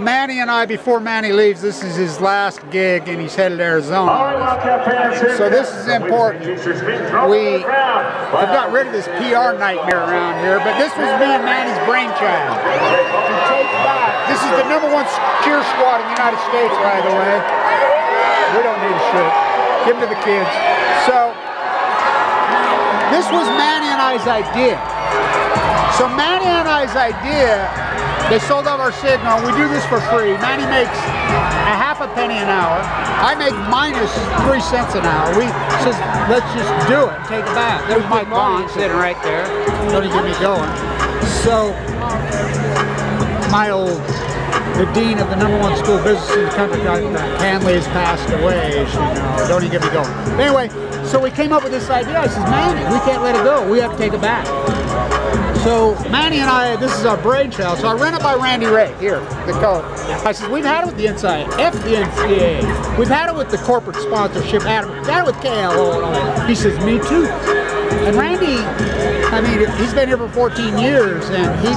Manny and I, before Manny leaves, this is his last gig and he's headed to Arizona. So this is important. We have got rid of this PR nightmare around here, but this was me and Manny's brainchild. This is the number one cheer squad in the United States, by the way. We don't need a shirt. Give them to the kids. So this was Manny and I's idea. So Manny and I's idea, they sold out our signal. We do this for free. Manny makes a half a penny an hour. I make minus three cents an hour. We says, let's just do it. Take it back. There's Mike Bond sitting right there. Don't even get me going. So my old the dean of the number one school of business in the country, Hanley, has passed away, as you know. Don't even get me going. But anyway, so we came up with this idea. I says, Manny, we can't let it go. We have to take it back. So Manny and I, this is our brainchild. So I ran it by Randy Rahe, here, the coach. I said, we've had it with the inside, F the NCAA. We've had it with the corporate sponsorship, Adam. We've had it with KLO. He says, me too. And Randy, I mean, he's been here for 14 years, and he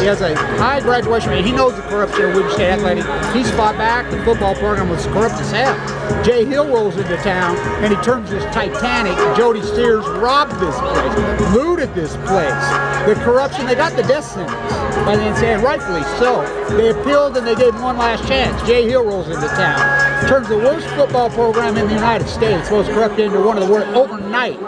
he has a high graduation rate. He knows the corruption of Weber State Athletic. He's fought back. The football program was corrupt as hell. Jay Hill rolls into town, and he turns this Titanic. Jody Sears robbed this place, looted this place. The corruption, they got the death sentence by the NCAA, rightfully so. They appealed, and they gave him one last chance. Jay Hill rolls into town. Turns the worst football program in the United States, most corrupt, into one of the worst overnight.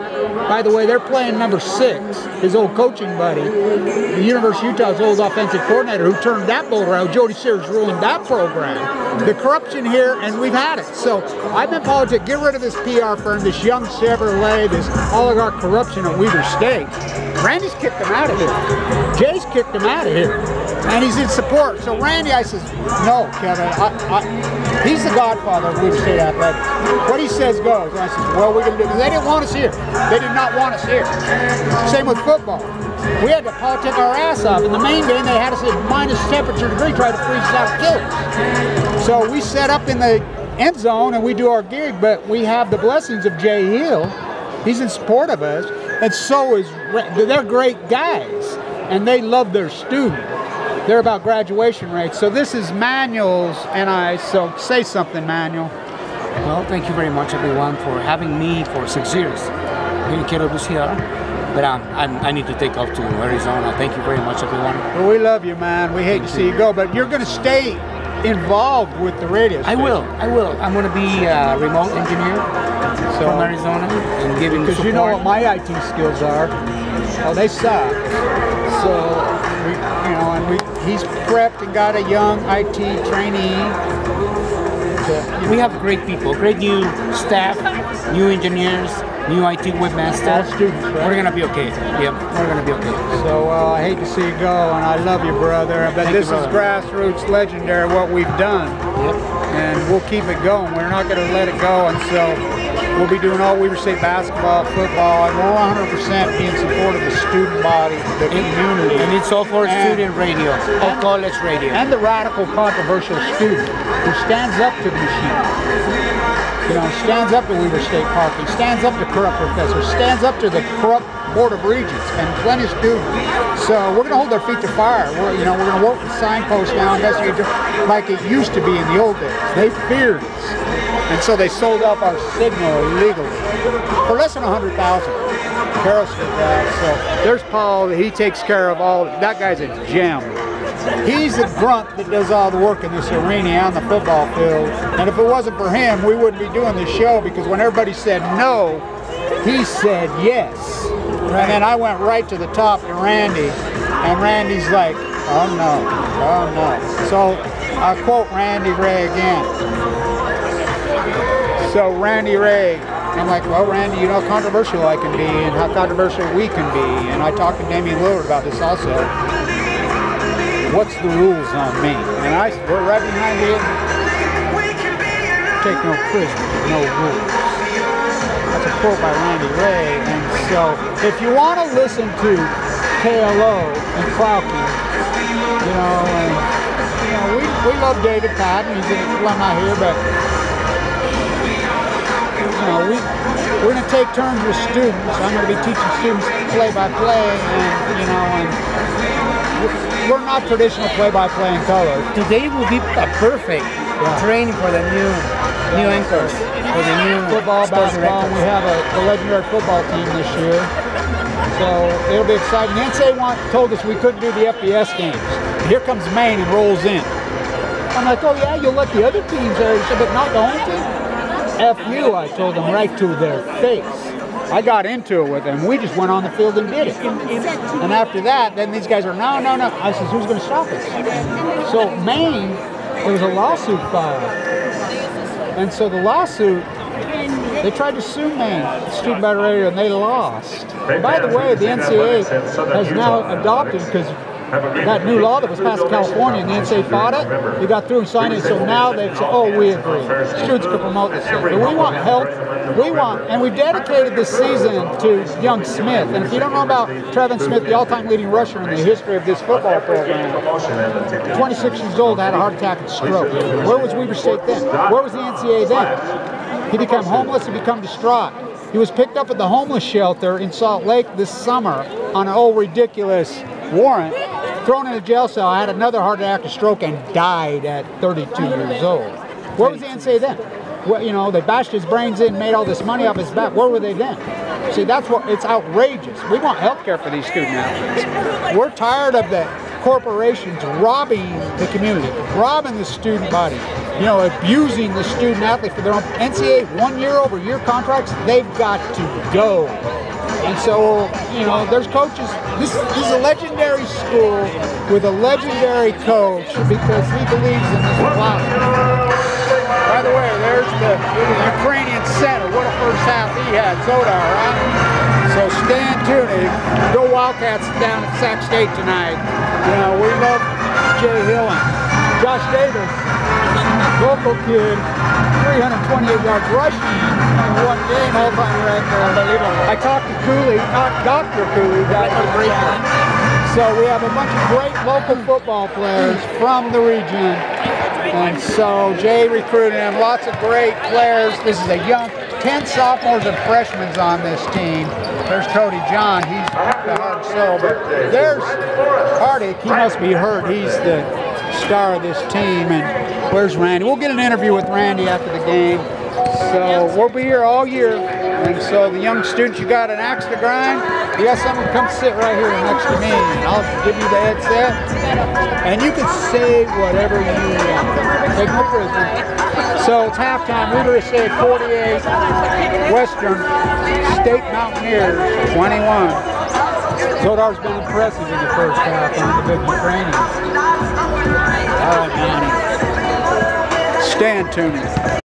By the way, they're playing number six, his old coaching buddy, the University of Utah's old offensive coordinator who turned that boat around. Jody Sears ruined that program. The corruption here, and we've had it. So I've been politics. Get rid of this PR firm, this young Chevrolet, this oligarch corruption at Weber State. Randy's kicked them out of here. Jay's kicked them out of here. And he's in support. So Randy, I says, no, Kevin. I, I, he's the godfather of Weber State Athletics. What he says goes. And I says, well, we're going to do this. They didn't want us here. They did not want us here. Same with football. We had to politic our ass off. In the main game, they had us at minus temperature degree, try to freeze us out, kill. So we set up in the end zone and we do our gig, but we have the blessings of Jay Hill. He's in support of us, and so is they're great guys, and they love their student. They're about graduation rates. So this is Manuel's and I. So say something, Manuel. Well, thank you very much, everyone, for having me for six years here in Quiero Luciar. But um, I, I need to take off to Arizona. Thank you very much, everyone. Well, we love you, man. We hate thank to see you. you go, but you're going to stay involved with the radio station. I will. I will. I'm going to be a remote engineer so, from Arizona and giving Because you know what my IT skills are. Oh, they suck. So, we, you know, and we, he's prepped and got a young IT trainee. We have great people, great new staff, new engineers, new IT webmaster. students, right? We're gonna be okay. Yep, we're gonna be okay. So uh, I hate to see you go, and I love you, brother. But Thank this you, brother. is grassroots legendary, what we've done. Yep. And we'll keep it going. We're not gonna let it go until we'll be doing all Weber State basketball, football, and we'll 100% be in support of the student body, the community. And it's all for and, student radio, or college radio. And the radical, controversial student who stands up to the machine you know, stands up to Weber State Parking, stands up to corrupt professors, stands up to the corrupt Board of Regents, and plenty of students. So we're going to hold their feet to fire. We're, you know, we're going to work with signposts now, investigate like it used to be in the old days. They feared us, and so they sold off our signal illegally for less than a hundred thousand. Carol said that. So there's Paul. He takes care of all. That guy's a gem. He's the grunt that does all the work in this arena on the football field. And if it wasn't for him, we wouldn't be doing this show because when everybody said no, he said yes. And then I went right to the top to Randy, and Randy's like, oh no, oh no. So I'll quote Randy Rahe again. So Randy Rahe, I'm like, well, Randy, you know how controversial I can be and how controversial we can be. And I talked to Damian Lillard about this also what's the rules on me? And I said, we're right behind you. Take no prisoners, no rules. That's a quote by Randy Rahe. And so if you want to listen to KLO and Clouky, you know, and you know, we, we love David Patton. He's a alumni here, but you know, we we're going to take turns with students. I'm going to be teaching students play by play, and you know, and we're not traditional play-by-play in color. Today will be a perfect yeah. training for the new new anchors, for the new football, basketball. We have a, a legendary football team this year. So it'll be exciting. The NCAA want, told us we couldn't do the FBS games. Here comes Maine and rolls in. I'm like, oh yeah, you'll let the other teams there. But not the home team. F you, I told them right to their face. I got into it with them. We just went on the field and did it. And after that, then these guys are, no, no, no. I said, who's going to stop us? So Maine, there was a lawsuit filed. And so the lawsuit they tried to sue Maine, student battery area, and they lost. By the way, the NCAA has now adopted, because that new law that was passed in California, and the NCAA fought it, they got through and signed it, so now they've said, oh, we agree. Students can promote this. But we want help. We want, and we dedicated this season to young Smith. And if you don't know about Trevin Smith, the all-time leading rusher in the history of this football program, 26 years old, had a heart attack and stroke. Where was Weber State then? Where was the NCAA then? He became homeless, he became distraught. He was picked up at the homeless shelter in Salt Lake this summer on an old ridiculous warrant, thrown in a jail cell, I had another heart attack, a stroke, and died at 32 years old. Where was the NSA then? Well, you know, they bashed his brains in, made all this money off his back. Where were they then? See, that's what, it's outrageous. We want health care for these student athletes. We're tired of the corporations robbing the community, robbing the student body, you know, abusing the student athlete for their own NCAA one year over year contracts, they've got to go. And so, you know, there's coaches. This, this is a legendary school with a legendary coach because he believes in this philosophy. By the way, there's the, the Ukrainian center. What a first half he had, Zdor, right? So Stan tuned. go Wildcats down at Sac State tonight. You know, we love Jay Hillen. Josh Davis, local kid, 328 yards rushing in one game, all-time record. Unbelievable. I talked to Cooley, not Dr. Cooley, Dr. Breaker. So we have a bunch of great local football players from the region. And so Jay recruited them, lots of great players. This is a young, 10 sophomores and freshmen on this team. There's Cody John, he's the hard sell, but there's Hardy, he must be hurt. He's the star of this team. And where's Randy? We'll get an interview with Randy after the game. So we'll be here all year. And so the young students, you got an axe to grind, you got someone come sit right here next to me and I'll give you the headset. And you can say whatever you want. Take no prisoner. So it's halftime. Weber State 48, Western State Mountaineers 21. Zdor's been impressive in the first half on the big Ukrainians. Manny. Stand tuned.